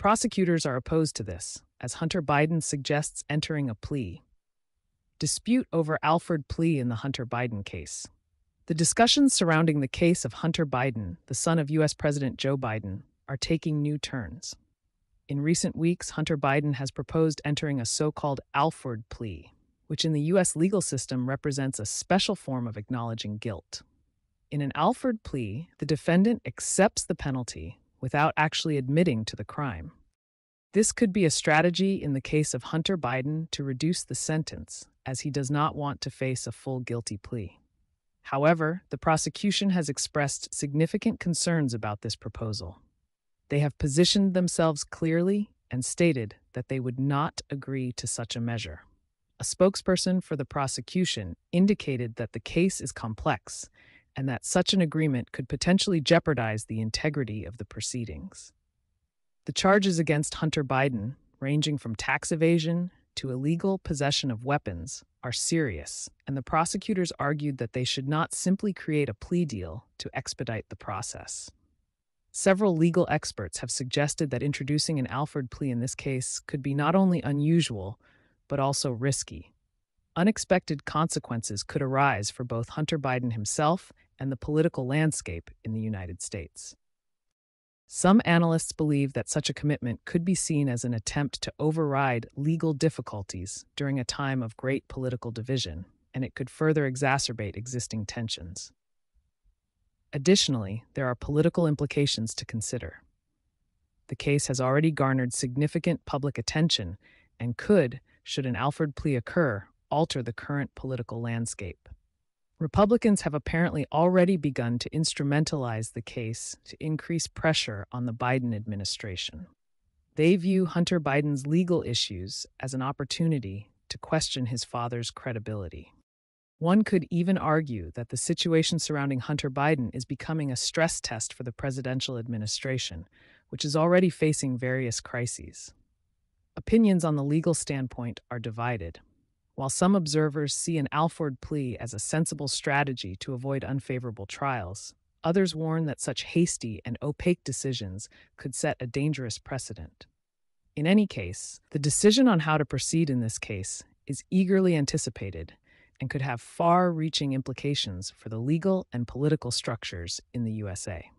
prosecutors are opposed to this, as Hunter Biden suggests entering a plea. Dispute over Alford plea in the Hunter Biden case. The discussions surrounding the case of Hunter Biden, the son of U.S. President Joe Biden, are taking new turns. In recent weeks, Hunter Biden has proposed entering a so called Alford plea, which in the U.S. legal system represents a special form of acknowledging guilt. In an Alford plea, the defendant accepts the penalty without actually admitting to the crime. This could be a strategy in the case of Hunter Biden to reduce the sentence, as he does not want to face a full guilty plea. However, the prosecution has expressed significant concerns about this proposal. They have positioned themselves clearly and stated that they would not agree to such a measure. A spokesperson for the prosecution indicated that the case is complex and that such an agreement could potentially jeopardize the integrity of the proceedings. The charges against Hunter Biden, ranging from tax evasion to illegal possession of weapons, are serious, and the prosecutors argued that they should not simply create a plea deal to expedite the process. Several legal experts have suggested that introducing an Alford plea in this case could be not only unusual, but also risky. Unexpected consequences could arise for both Hunter Biden himself and the political landscape in the United States. Some analysts believe that such a commitment could be seen as an attempt to override legal difficulties during a time of great political division, and it could further exacerbate existing tensions. Additionally, there are political implications to consider. The case has already garnered significant public attention and could, should an Alford plea occur, alter the current political landscape. Republicans have apparently already begun to instrumentalize the case to increase pressure on the Biden administration. They view Hunter Biden's legal issues as an opportunity to question his father's credibility. One could even argue that the situation surrounding Hunter Biden is becoming a stress test for the presidential administration, which is already facing various crises. Opinions on the legal standpoint are divided. While some observers see an Alford plea as a sensible strategy to avoid unfavorable trials, others warn that such hasty and opaque decisions could set a dangerous precedent. In any case, the decision on how to proceed in this case is eagerly anticipated and could have far reaching implications for the legal and political structures in the USA.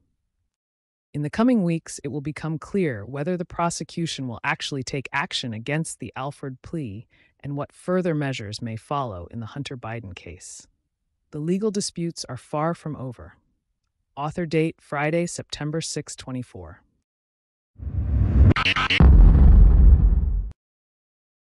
In the coming weeks, it will become clear whether the prosecution will actually take action against the Alford plea and what further measures may follow in the Hunter Biden case. The legal disputes are far from over. Author date Friday, September 6, 24.